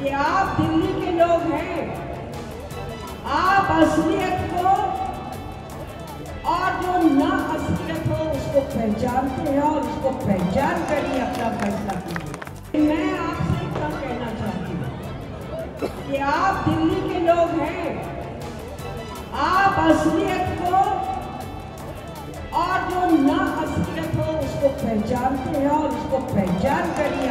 कि आप दिल्ली के लोग हैं। आप असलियत को और जो ना असलियत हो, उसको पहचानते हैं और उसको पहचान कर ही अपना फैसला कीजिए। मैं आपसे इतना कहना चाहती हूँ कि आप दिल्ली के लोग हैं। आप असलियत को और जो ना असलियत हो, उसको पहचानते हैं और उसको पहचान कर ही